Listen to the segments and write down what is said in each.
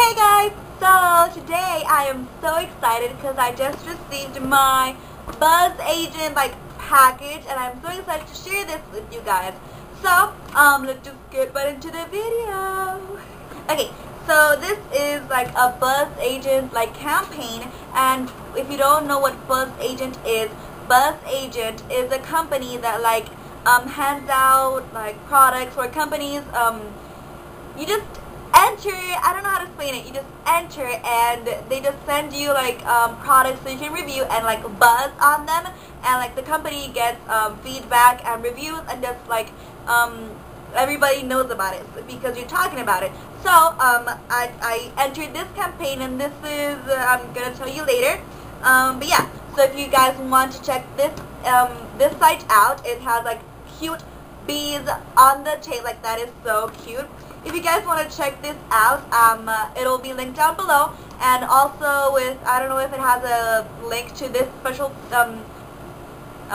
Hey guys, so today I am so excited because I just received my Buzz Agent like package and I'm so excited to share this with you guys. So, um, let's just get right into the video. Okay, so this is like a Buzz Agent like campaign and if you don't know what Buzz Agent is, Buzz Agent is a company that like um, hands out like products for companies. Um, you just enter, I don't know how to explain it, you just enter and they just send you like um, products so you can review and like buzz on them and like the company gets um, feedback and reviews and just like um, everybody knows about it because you're talking about it. So um, I, I entered this campaign and this is, uh, I'm to tell you later. Um, but yeah, so if you guys want to check this um, this site out, it has like cute bees on the tail, like that is so cute. If you guys want to check this out, um, uh, it'll be linked down below. And also with, I don't know if it has a link to this special um,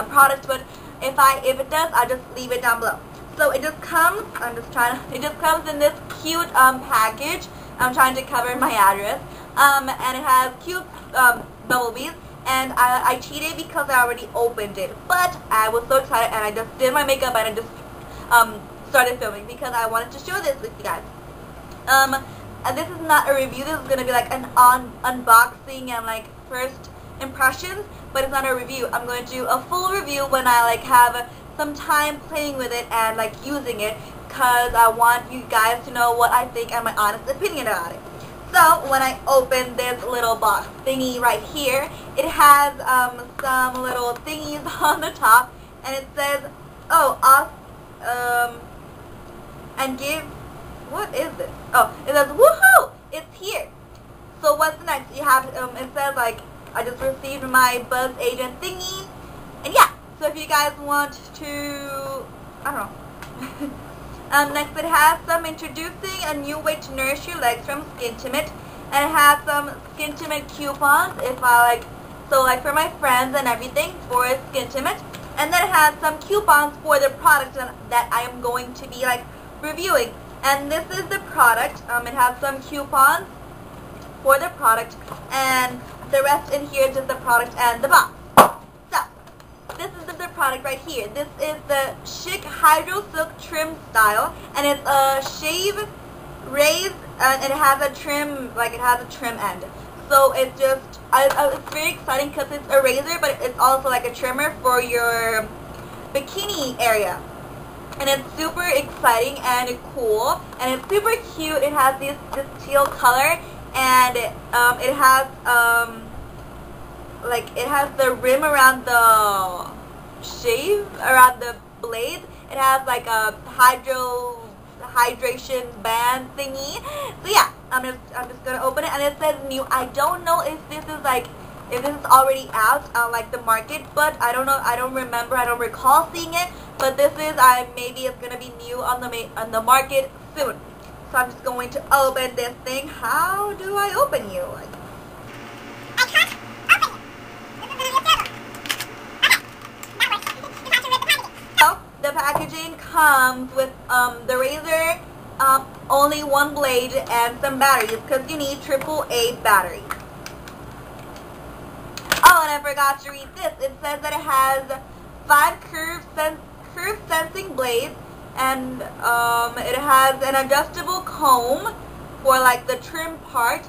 product, but if I if it does, I'll just leave it down below. So it just comes, I'm just trying to, it just comes in this cute um, package. I'm trying to cover my address. Um, and it has cute um, bumblebees. And I, I cheated because I already opened it. But I was so excited and I just did my makeup and I just um, started filming because I wanted to show this with you guys. Um, and this is not a review. This is going to be like an on unboxing and like first impressions. But it's not a review. I'm going to do a full review when I like have some time playing with it and like using it because I want you guys to know what I think and my honest opinion about it. So when I open this little box thingy right here, it has um, some little thingies on the top and it says, oh, off, um, and give, what is it? Oh, it says, woohoo, it's here. So what's next? You have, um, it says like, I just received my Buzz Agent thingy, and yeah, so if you guys want to, I don't know. um, next it has some introducing a new way to nourish your legs from Skintimate. And it has some Skintimate coupons if I like, so like for my friends and everything for Skintimate. And then it has some coupons for the product that I am going to be like reviewing. And this is the product. Um, it has some coupons for the product. And the rest in here is just the product and the box So, this is the, the, product right here. This is the Schick Hydro Silk Trim Style, and it's a shave raise, and it has a trim, like it has a trim end. So it's just, I, I, it's very exciting because it's a razor, but it's also like a trimmer for your bikini area. And it's super exciting and cool, and it's super cute. It has this, this teal color, and um, it has um, like it has the rim around the shave around the blade. It has like a hydro hydration band thingy. So yeah, I'm just I'm just gonna open it and it says new. I don't know if this is like if this is already out on like the market, but I don't know. I don't remember. I don't recall seeing it. But this is I maybe it's gonna be new on the on the market soon. So I'm just going to open this thing. How do I open you? Like, The packaging comes with um, the razor, um, only one blade, and some batteries because you need AAA batteries. Oh, and I forgot to read this. It says that it has five curve, sen sensing blades, and um, it has an adjustable comb for like the trim part,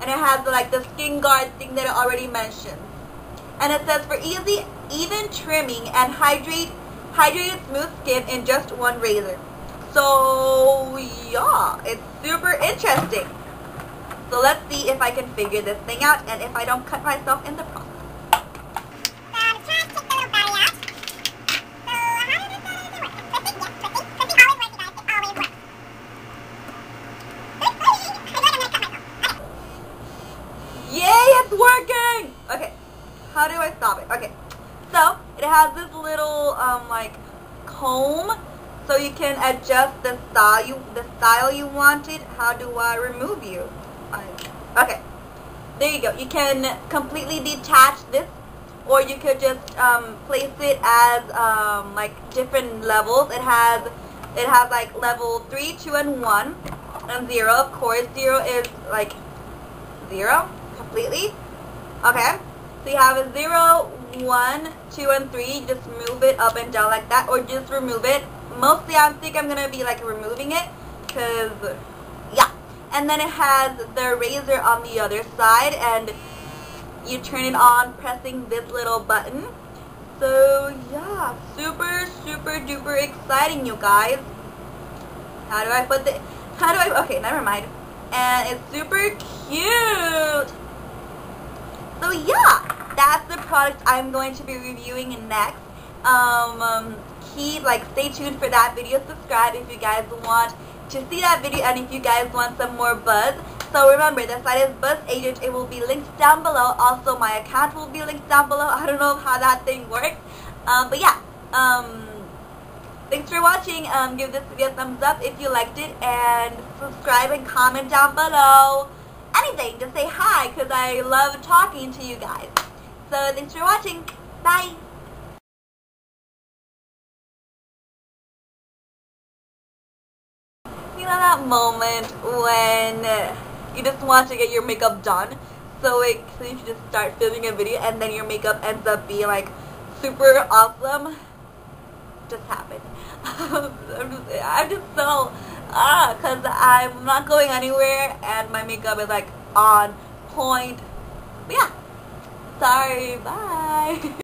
and it has like the skin guard thing that I already mentioned. And it says for easy, even trimming and hydrate hydrated smooth skin in just one razor. So yeah, it's super interesting. So let's see if I can figure this thing out and if I don't cut myself in the process. Yay, it's working! Okay, how do I stop it? Okay, so it has this little um, like comb so you can adjust the style you the style you wanted. How do I remove you? Okay, there you go. You can completely detach this, or you could just um, place it as um, like different levels. It has it has like level three, two, and one. and zero. Of course, zero is like zero completely. Okay, so you have a zero, one, two, and three. You Just move it up and down like that, or just remove it. Mostly, I think I'm gonna be like removing it, cause yeah. And then it has the razor on the other side, and you turn it on pressing this little button. So yeah, super, super duper exciting, you guys. How do I put the, how do I, okay, never mind. And it's super cute. So yeah, that's the product I'm going to be reviewing next. Um, um, keep, like, stay tuned for that video. Subscribe if you guys want to see that video and if you guys want some more buzz. So remember, the site is Buzz Agent. It will be linked down below. Also, my account will be linked down below. I don't know how that thing works. Um, but yeah, um, thanks for watching. Um, give this video a thumbs up if you liked it. And subscribe and comment down below. Anything, just say hi because I love talking to you guys. So thanks for watching. Bye. You know that moment when you just want to get your makeup done. So it so you just start filming a video and then your makeup ends up being like super awesome. Just happened. I'm just I'm just so ah because I'm not going anywhere and my makeup is like on point. But yeah. Sorry. Bye.